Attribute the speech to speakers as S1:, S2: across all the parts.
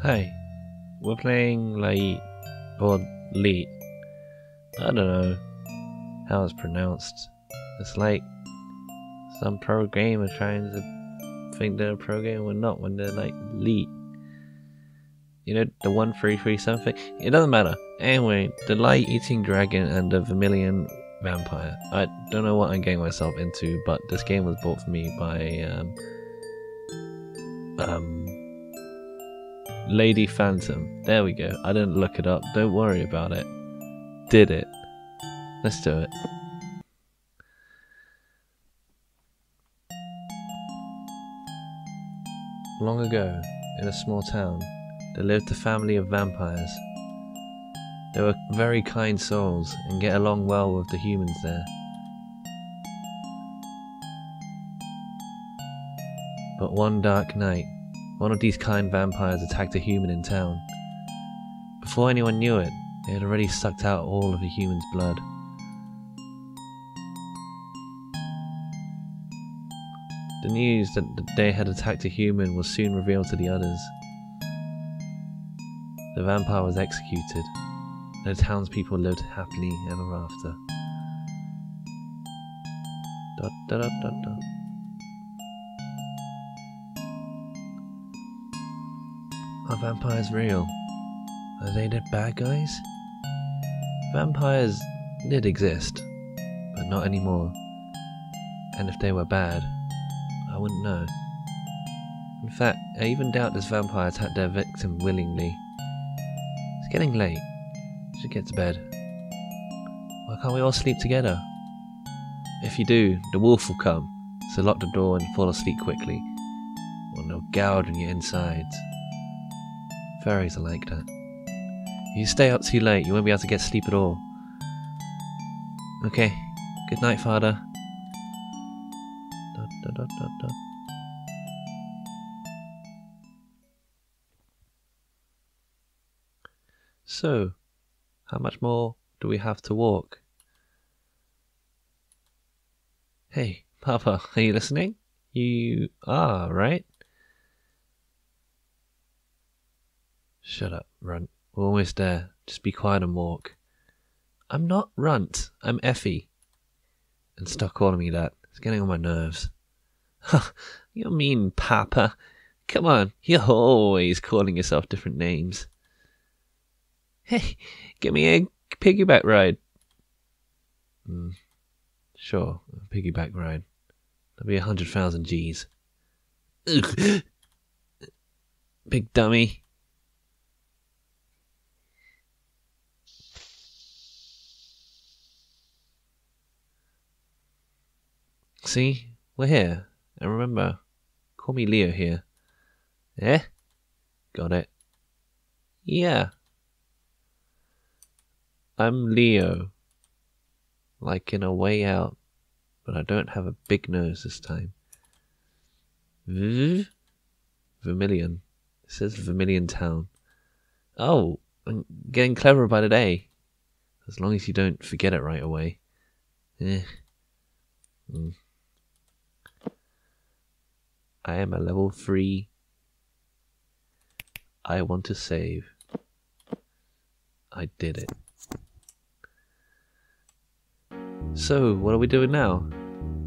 S1: Hey, we're playing Light or Leet. I don't know how it's pronounced. It's like some pro gamer trying to think they're a pro gamer when not when they're like Leet. You know the one three three something. It doesn't matter. Anyway, the light eating dragon and the vermilion vampire. I don't know what I'm getting myself into, but this game was bought for me by um, um, Lady Phantom. There we go. I didn't look it up. Don't worry about it. Did it. Let's do it. Long ago, in a small town, there lived a family of vampires. They were very kind souls and get along well with the humans there. But one dark night, one of these kind vampires attacked a human in town. Before anyone knew it, they had already sucked out all of the human's blood. The news that they had attacked a human was soon revealed to the others. The vampire was executed, and the townspeople lived happily ever after. Are vampires real? Are they the bad guys? Vampires did exist, but not anymore. And if they were bad, I wouldn't know. In fact, I even doubt this vampire had their victim willingly. It's getting late. We should get to bed. Why can't we all sleep together? If you do, the wolf will come, so lock the door and fall asleep quickly, or they'll gouge on your insides. Fairies are like that. You stay up too late, you won't be able to get sleep at all. Okay, good night, Father. So, how much more do we have to walk? Hey, Papa, are you listening? You are, right? Shut up, Runt. We're almost there. Just be quiet and walk. I'm not Runt. I'm Effie. And stop calling me that. It's getting on my nerves. You're mean, Papa. Come on, you're always calling yourself different names. Hey, give me a piggyback ride. Mm, sure, a piggyback ride. That'll be a hundred thousand G's. Ugh. Big dummy. See, we're here. And remember, call me Leo here. Eh? Got it. Yeah. I'm Leo. Like in a way out, but I don't have a big nose this time. V? Vermilion. It says Vermilion Town. Oh, I'm getting cleverer by the day. As long as you don't forget it right away. Eh. Mm. I am a level 3. I want to save. I did it. So, what are we doing now?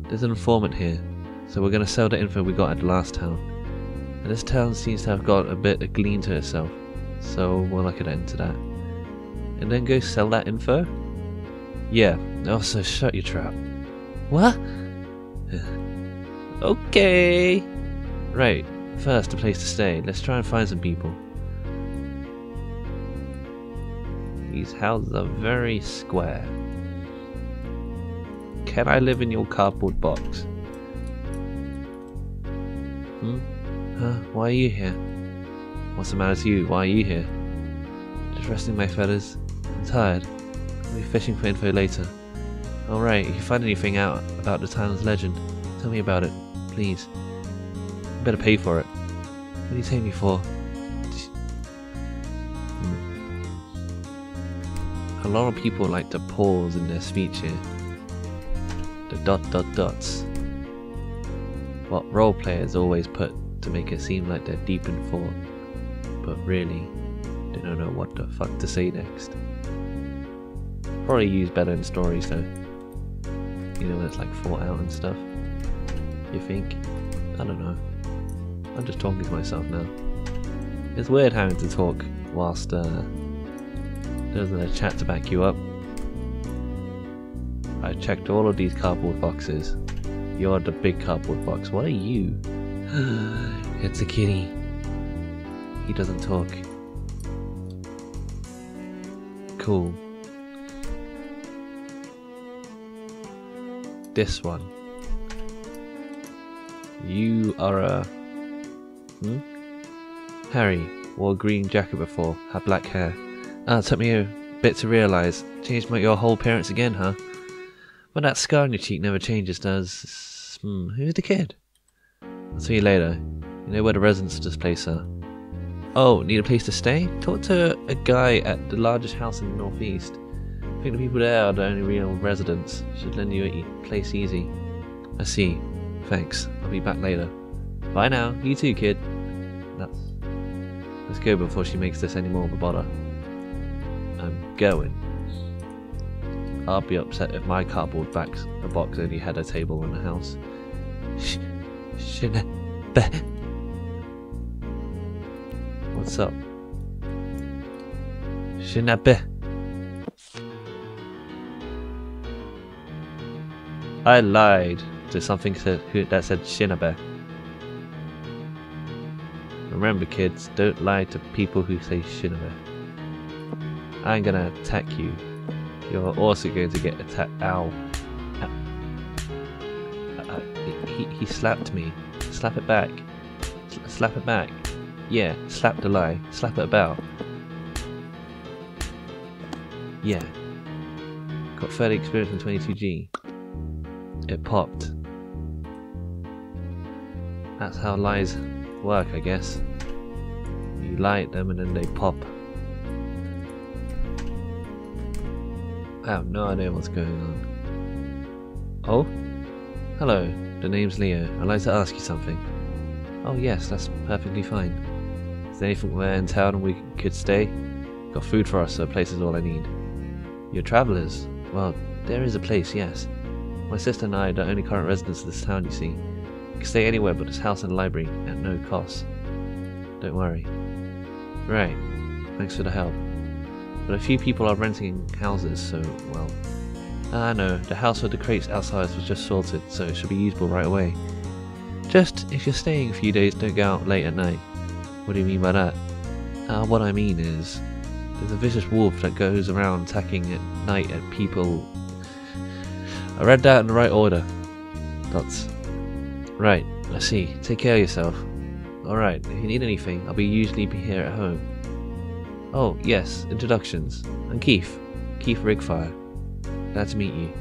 S1: There's an informant here, so we're going to sell the info we got at the last town. And this town seems to have got a bit of gleam to itself, so we'll look at into that. And then go sell that info? Yeah, oh, also shut your trap. What? okay. Right, first a place to stay. Let's try and find some people. These houses are very square. Can I live in your cardboard box? Hmm? Huh? Why are you here? What's the matter to you? Why are you here? Just resting my feathers. I'm tired. I'll be fishing for info later. Alright, if you find anything out about the town's legend, tell me about it, please. Better pay for it. What do you take me for? Hmm. A lot of people like to pause in their speech here. The dot dot dots. What role players always put to make it seem like they're deep in thought. but really, they don't know what the fuck to say next. Probably use better in stories though. You know when it's like thought out and stuff. You think? I don't know. I'm just talking to myself now. It's weird having to talk whilst uh, there isn't a chat to back you up. I checked all of these cardboard boxes. You're the big cardboard box. What are you? it's a kitty. He doesn't talk. Cool. This one. You are a... Hmm? Harry. Wore a green jacket before. Had black hair. Ah, took me a bit to realise. Changed my, your whole appearance again, huh? But that scar on your cheek never changes, does... Hmm, who's the kid? I'll see you later. You know where the this place are. Oh, need a place to stay? Talk to a guy at the largest house in the northeast. I think the people there are the only real residents. Should lend you a place easy. I see. Thanks. I'll be back later. Bye now. You too, kid. That's... Let's go before she makes this any more of a bother. I'm going. I'll be upset if my cardboard box, a box only had a table in the house. Sh... Shouldn't... What's up? Shinabe. I lied to something that said Shinabe. Remember kids, don't lie to people who say Shinabe. I'm gonna attack you. You're also going to get attacked. Ow. Uh, he, he slapped me. Slap it back. slap it back. Yeah, slap the lie. Slap it about. Yeah. Got 30 experience in 22G. It popped. That's how lies work, I guess. You lie at them and then they pop. I have no idea what's going on. Oh? Hello, the name's Leo. I'd like to ask you something. Oh yes, that's perfectly fine. Is there anything where in town we could stay? Got food for us, so a place is all I need. You're travellers? Well, there is a place, yes. My sister and I are the only current residents of this town, you see. You can stay anywhere but this house and library, at no cost. Don't worry. Right, thanks for the help. But a few people are renting houses, so, well... Ah no, the house with the crates outside was just sorted, so it should be usable right away. Just, if you're staying a few days, don't go out late at night. What do you mean by that? Uh, what I mean is, there's a vicious wolf that goes around attacking at night at people. I read that in the right order. That's... Right, I see. Take care of yourself. Alright, if you need anything, I'll be usually be here at home. Oh, yes, introductions. I'm Keith. Keith Rigfire. Glad to meet you.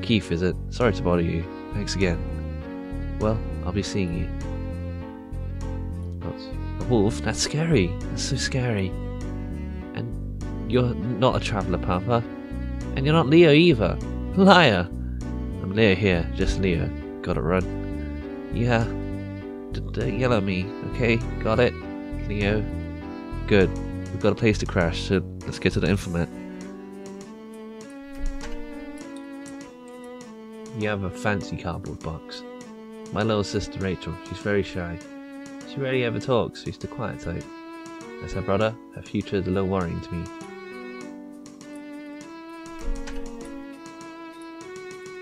S1: Keith, is it? Sorry to bother you. Thanks again. Well, I'll be seeing you. That's a wolf? That's scary. That's so scary. And you're not a traveller, Papa. And you're not Leo either. Liar! I'm Leo here, just Leo. Gotta run. Yeah. Don't yell at me, okay? Got it? Leo. Good. We've got a place to crash, so let's get to the implement. You have a fancy cardboard box. My little sister Rachel, she's very shy. She rarely ever talks, she's the quiet type. As her brother, her future is a little worrying to me.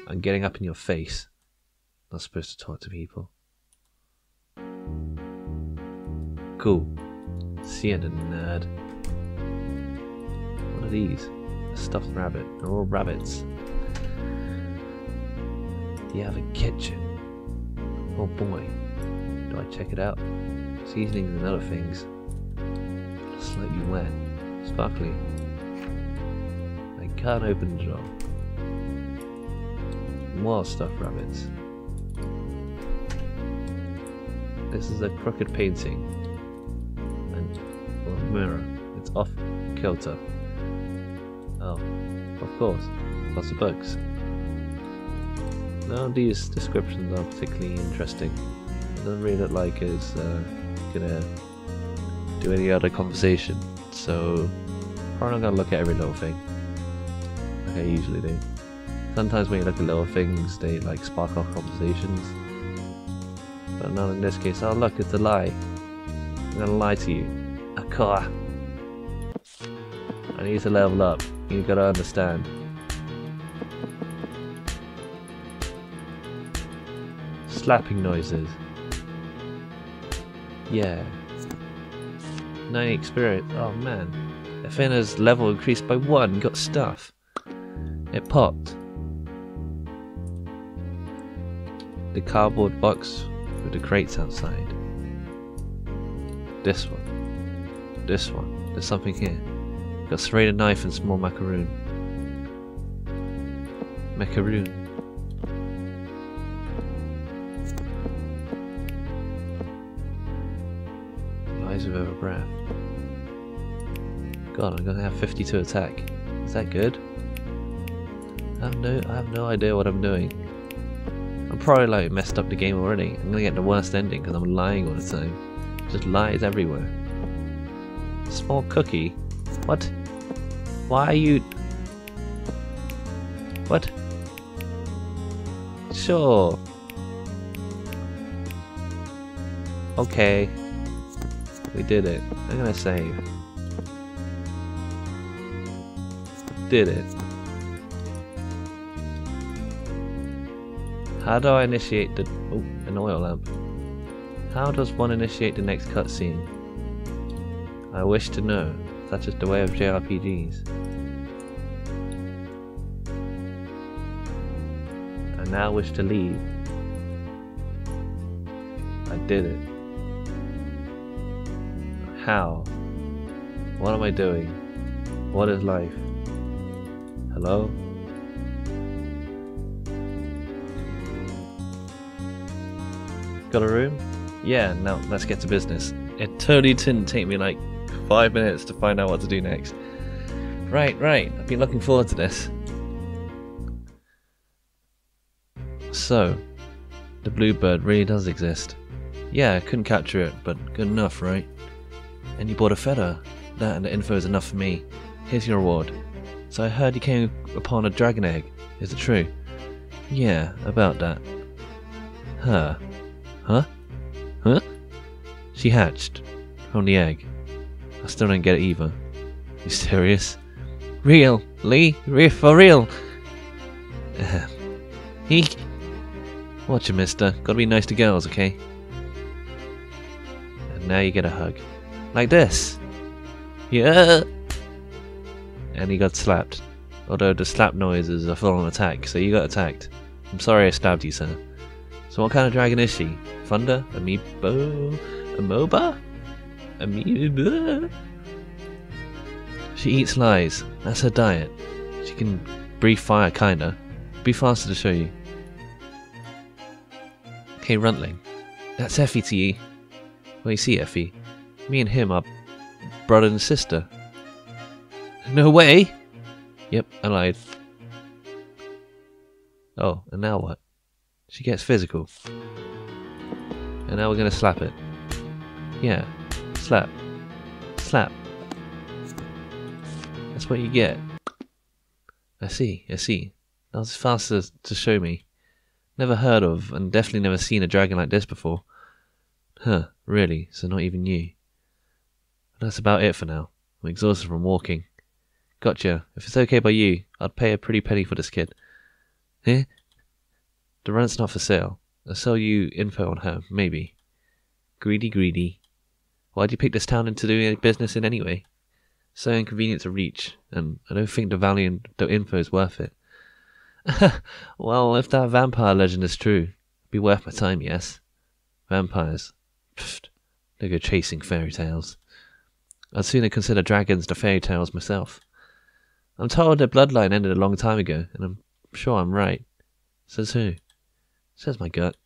S1: I'm getting up in your face. Not supposed to talk to people. Cool. See you, nerd. What are these? A stuffed rabbit. They're all rabbits. You have a kitchen? Oh boy. Do I check it out? Seasonings and other things. Slightly wet. Sparkly. I can't open the drawer. More stuffed rabbits. This is a crooked painting. Mirror. It's off kilter. Oh, of course. Lots of bugs. None of these descriptions are particularly interesting. It doesn't really look like it's uh, gonna do any other conversation. So probably not gonna look at every little thing like I usually do. Sometimes when you look at little things, they like spark off conversations. But not in this case. Oh look, it's a lie. I'm gonna lie to you. Akara. I need to level up. You gotta understand. Slapping noises. Yeah. 90 experience. Oh man. Efina's level increased by one. Got stuff. It popped. The cardboard box with the crates outside. This one. This one. There's something here. Got serrated knife and small macaroon. Macaroon. Lies of over breath. God, I'm gonna have 52 attack. Is that good? I have no, I have no idea what I'm doing. I'm probably like messed up the game already. I'm gonna get the worst ending because I'm lying all the time. Just lies everywhere. Small cookie. What? Why are you? What? Sure. Okay. We did it. I'm gonna save. Did it. How do I initiate the... Oh, an oil lamp. How does one initiate the next cutscene? I wish to know. That's just the way of JRPGs. I now wish to leave. I did it. How? What am I doing? What is life? Hello? Got a room? Yeah, now let's get to business. It totally didn't take me like five minutes to find out what to do next. Right, right, I've been looking forward to this. So, the bluebird really does exist. Yeah, couldn't capture it, but good enough, right? And you bought a feather. That and the info is enough for me. Here's your reward. So I heard you came upon a dragon egg. Is it true? Yeah, about that. Huh. Huh? Huh? She hatched from the egg. I still don't get it either. You serious? Real, Lee? Real for real? he. Watch it, mister. Gotta be nice to girls, okay? And now you get a hug. Like this. Yeah! And he got slapped. Although the slap noise is a full on attack, so you got attacked. I'm sorry I stabbed you, sir. So what kind of dragon is she? Thunder? Amiibo? Amoeba? Amoeba? She eats lies. That's her diet. She can breathe fire, kinda. Be faster to show you. Okay, Runtling. That's Effie to you. Well, you see, Effie, me and him are brother and sister. No way! Yep, I lied. Oh, and now what? She gets physical. And now we're gonna slap it. Yeah. Slap. Slap. That's what you get. I see, I see. That was fast as to show me. Never heard of, and definitely never seen a dragon like this before. Huh, really, so not even you. That's about it for now. I'm exhausted from walking. Gotcha. If it's okay by you, I'd pay a pretty penny for this kid. Eh? The rent's not for sale. I'll sell you info on her, maybe. Greedy, greedy. Why'd you pick this town into doing business in anyway? So inconvenient to reach, and I don't think the value in the info is worth it. well, if that vampire legend is true, it'd be worth my time, yes. Vampires. Pfft. They go chasing fairy tales. I'd sooner consider dragons the fairy tales myself. I'm told their bloodline ended a long time ago, and I'm sure I'm right. Says who? Says my gut.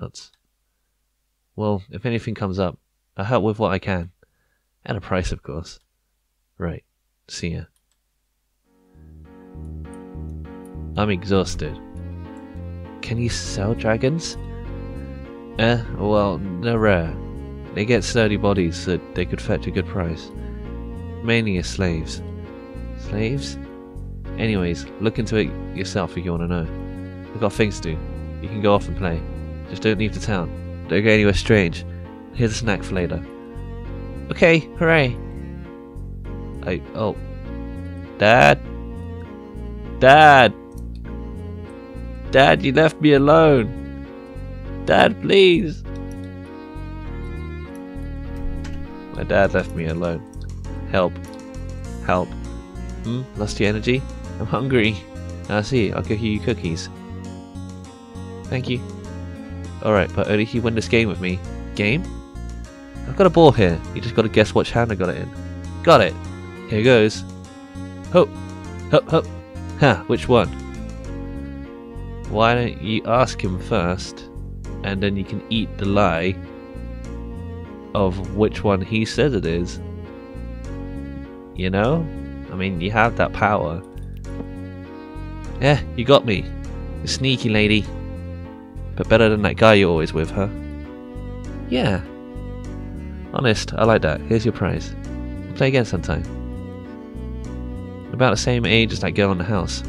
S1: Nuts. Well, if anything comes up, I'll help with what I can. At a price, of course. Right. See ya. I'm exhausted. Can you sell dragons? Eh, well, they're rare. They get sturdy bodies that they could fetch a good price. Mainly as slaves. Slaves? Anyways, look into it yourself if you want to know. We've got things to do. You can go off and play. Just don't leave the town. Don't go anywhere strange. Here's a snack for later. Okay, hooray. I, oh. Dad? Dad! Dad, you left me alone! Dad, please! My dad left me alone. Help. Help. Hmm? Lost your energy? I'm hungry. I see. I'll give you cookies. Thank you. Alright, but only if you win this game with me. Game? I've got a ball here. You just gotta guess which hand I got it in. Got it! Here goes. Ho! Ho! Ho! Ha! Which one? Why don't you ask him first, and then you can eat the lie of which one he says it is. You know? I mean, you have that power. Yeah, you got me. Sneaky lady. But better than that guy you're always with, huh? Yeah. Honest, I like that. Here's your prize. play again sometime. About the same age as that girl in the house.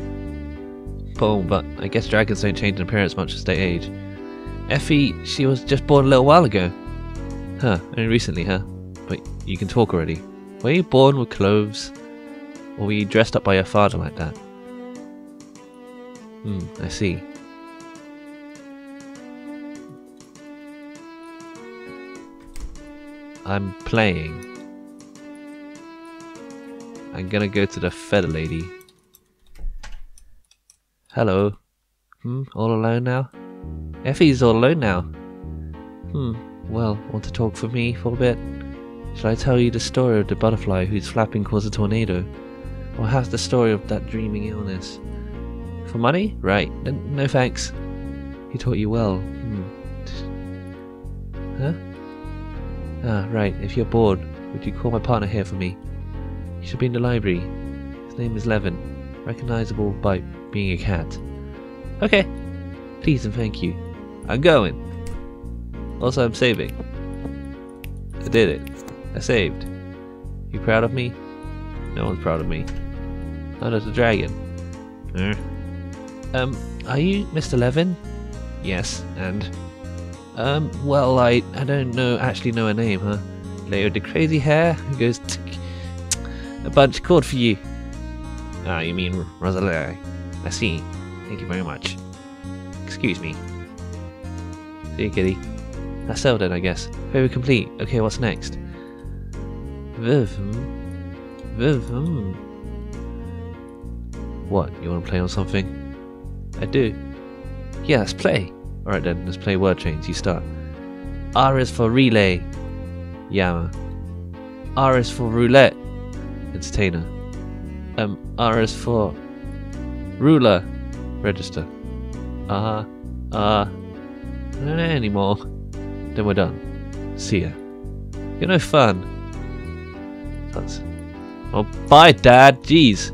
S1: Boom, but I guess dragons don't change in appearance much as they age. Effie, she was just born a little while ago. Huh, only recently, huh? But you can talk already. Were you born with clothes? Or were you dressed up by your father like that? Hmm, I see. I'm playing. I'm gonna go to the feather lady. Hello. Hmm, all alone now? Effie's all alone now. Hmm, well, want to talk for me for a bit? Shall I tell you the story of the butterfly whose flapping caused a tornado? Or has the story of that dreaming illness? For money? Right. N no thanks. He taught you well. Hmm. Huh? Ah, right. If you're bored, would you call my partner here for me? He should be in the library. His name is Levin. Recognizable by being a cat. Okay. Please and thank you. I'm going. Also, I'm saving. I did it. I saved. You proud of me? No one's proud of me. Oh, there's a dragon. Uh. Um, are you Mr. Levin? Yes, and... Um, well, I, I don't know, actually know her name, huh? Lady with the crazy hair who goes A bunch called for you. Ah, you mean Rosalie. I see. Thank you very much. Excuse me. See you, kitty. That's settled then, I guess. Very complete. Okay, what's next? Viv. Hmm? Viv. Hmm. What? You want to play on something? I do. Yeah, let's play. Alright then, let's play word chains. You start. R is for relay. Yama. R is for roulette. Entertainer. Um, R is for ruler. Register. Ah, Uh, uh, not anymore. Then we're done. See ya. You're no fun. That's. Oh, bye, Dad. Jeez.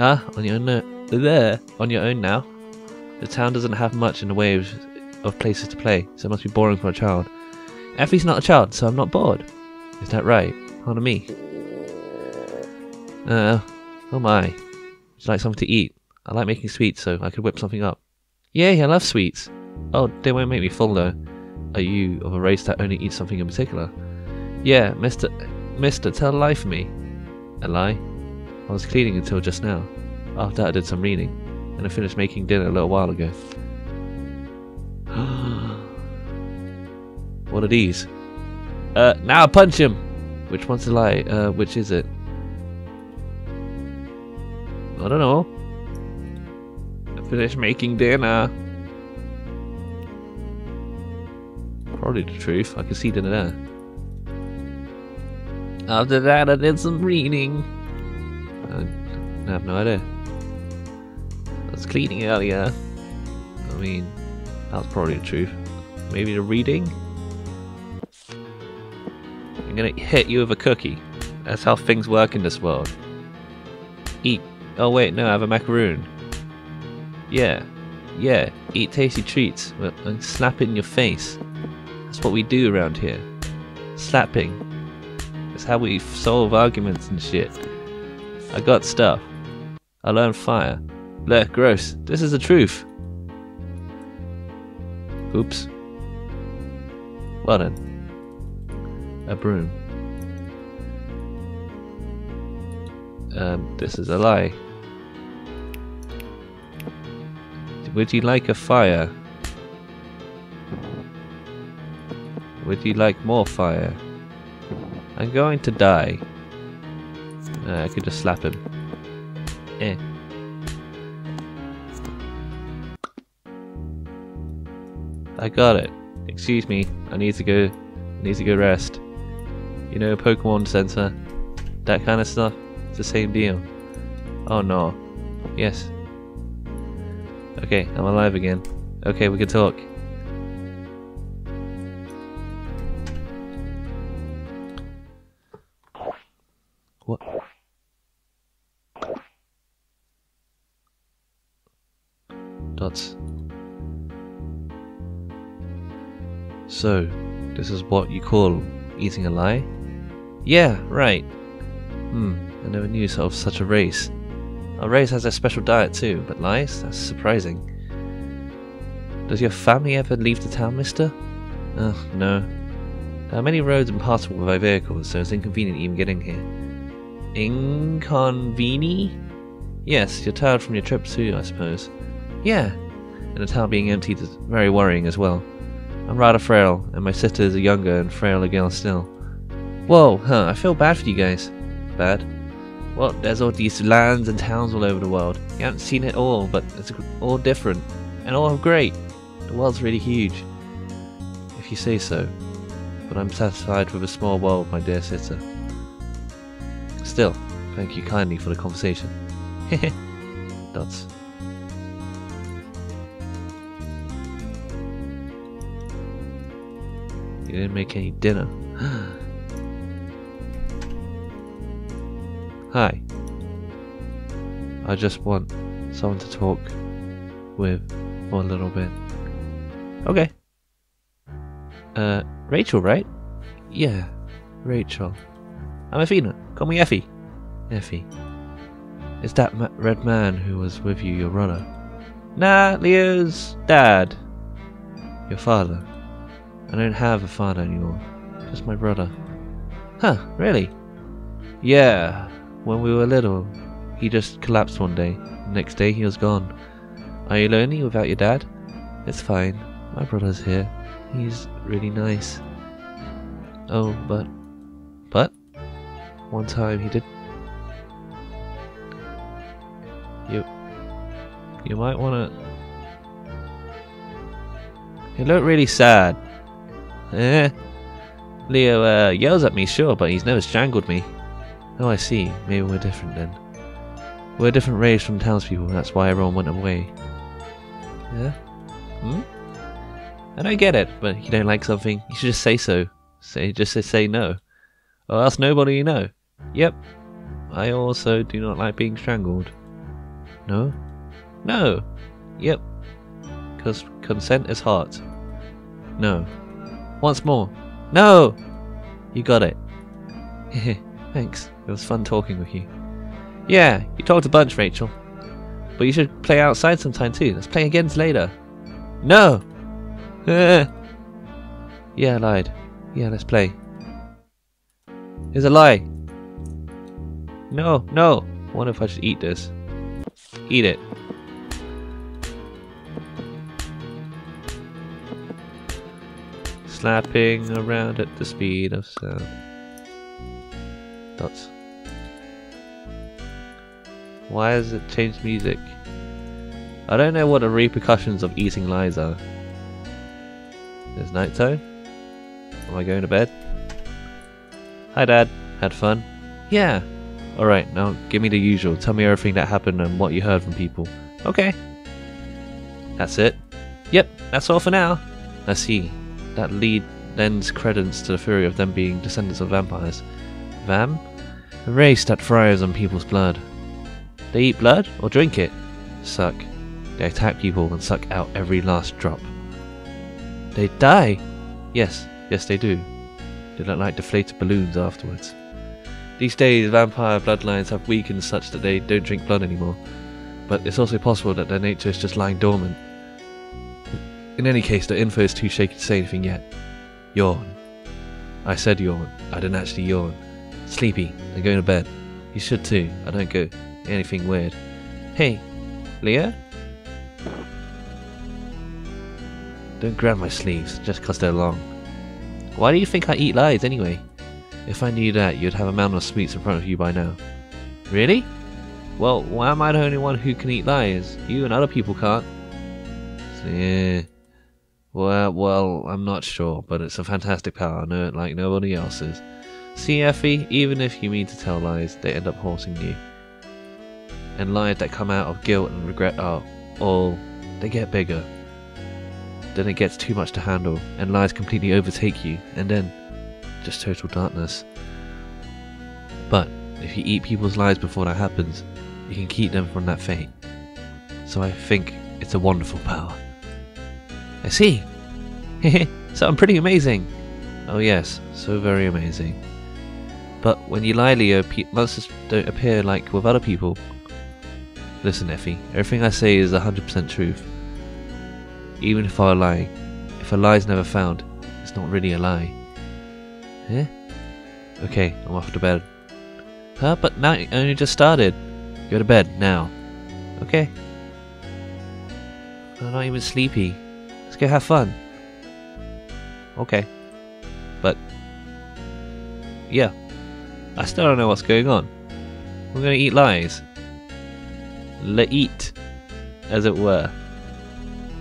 S1: Ah, on your own. There, on your own now. The town doesn't have much in the way of, of places to play, so it must be boring for a child. Effie's not a child, so I'm not bored. Is that right? Pardon me. Uh, oh my. Would you like something to eat? I like making sweets, so I could whip something up. Yay, I love sweets. Oh, they won't make me full though. Are you of a race that only eats something in particular? Yeah, Mister, Mister, tell a lie for me. A lie? I was cleaning until just now. After that, I did some reading, and I finished making dinner a little while ago. what are these? Uh, now punch him! Which one's a lie? Uh, which is it? I don't know. I finished making dinner. Probably the truth. I can see dinner there. After that, I did some reading. I have no idea. I was cleaning earlier. I mean, that's probably the truth. Maybe the reading? I'm gonna hit you with a cookie. That's how things work in this world. Eat. Oh wait, no, I have a macaroon. Yeah. Yeah, eat tasty treats and slap it in your face. That's what we do around here. Slapping. That's how we solve arguments and shit. I got stuff. I learned fire. Blech, gross. This is the truth. Oops. Well then. A broom. Um, this is a lie. Would you like a fire? Would you like more fire? I'm going to die. Uh, I could just slap him. Eh. I got it. Excuse me, I need to go I need to go rest. You know Pokemon Center? That kind of stuff? It's the same deal. Oh no. Yes. Okay, I'm alive again. Okay, we can talk. What? Dots. So, this is what you call eating a lie? Yeah, right. Hmm, I never knew of such a race. Our race has a special diet too, but lies? That's surprising. Does your family ever leave the town, mister? Ugh, no. There are many roads impassable by vehicles, so it's inconvenient even getting here. Inconveni? Yes, you're tired from your trip too, I suppose. Yeah, and the town being empty is very worrying as well. I'm rather frail, and my sister is a younger and frailer girl still. Whoa, huh, I feel bad for you guys. Bad? Well, there's all these lands and towns all over the world. You haven't seen it all, but it's all different, and all great. The world's really huge. If you say so. But I'm satisfied with a small world, my dear sister. Still, thank you kindly for the conversation. Dots. Didn't make any dinner. Hi. I just want someone to talk with for a little bit. Okay. Uh, Rachel, right? Yeah, Rachel. I'm Efina. Call me Effie. Effie. Is that ma red man who was with you your runner? Nah, Leo's dad. Your father. I don't have a father anymore. Just my brother. Huh, really? Yeah, when we were little, he just collapsed one day. Next day he was gone. Are you lonely without your dad? It's fine. My brother's here. He's really nice. Oh, but... But? One time he did... You... You might wanna... You look really sad. Eh? Leo uh, yells at me, sure, but he's never strangled me. Oh, I see. Maybe we're different then. We're a different race from townspeople, that's why everyone went away. Yeah? Hmm? I don't get it, but if you don't like something, you should just say so. Say, just say no. Or else nobody you know. Yep. I also do not like being strangled. No? No! Yep. Because consent is hot. No. Once more. No! You got it. Thanks. It was fun talking with you. Yeah, you talked a bunch, Rachel. But you should play outside sometime too. Let's play again later. No! yeah, I lied. Yeah, let's play. It's a lie. No, no. I wonder if I should eat this. Eat it. Slapping around at the speed of sound. Dots. Why has it changed music? I don't know what the repercussions of eating lies are. It's night time? Am I going to bed? Hi dad, had fun? Yeah. Alright, now give me the usual. Tell me everything that happened and what you heard from people. Okay. That's it? Yep, that's all for now. I see that lead lends credence to the theory of them being descendants of vampires. Vam? A race that thrives on people's blood. They eat blood or drink it? Suck. They attack people and suck out every last drop. They die? Yes, yes they do. They look like deflated balloons afterwards. These days, vampire bloodlines have weakened such that they don't drink blood anymore. But it's also possible that their nature is just lying dormant. In any case, the info is too shaky to say anything yet. Yawn. I said yawn. I didn't actually yawn. Sleepy. I'm going to bed. You should too. I don't go anything weird. Hey, Leah? Don't grab my sleeves just 'cause they're long. Why do you think I eat lies anyway? If I knew that, you'd have a mountain of sweets in front of you by now. Really? Well, why am I the only one who can eat lies? You and other people can't. Yeah. Well, well, I'm not sure, but it's a fantastic power. I know it like nobody else's. See, Effie, even if you mean to tell lies, they end up haunting you. And lies that come out of guilt and regret are all they get bigger. Then it gets too much to handle, and lies completely overtake you, and then just total darkness. But if you eat people's lies before that happens, you can keep them from that fate. So I think it's a wonderful power. I see. so I'm pretty amazing. Oh yes, so very amazing. But when you lie, Leo, monsters don't appear like with other people. Listen, Effie, everything I say is 100% truth. Even if I lie, if a lie is never found, it's not really a lie. Eh? Okay, I'm off to bed. Huh? But now I only just started. Go to bed now. Okay. I'm not even sleepy. Go have fun. Okay. But yeah, I still don't know what's going on. We're gonna eat lies. Le eat, as it were.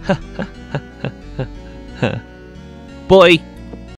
S1: Boy!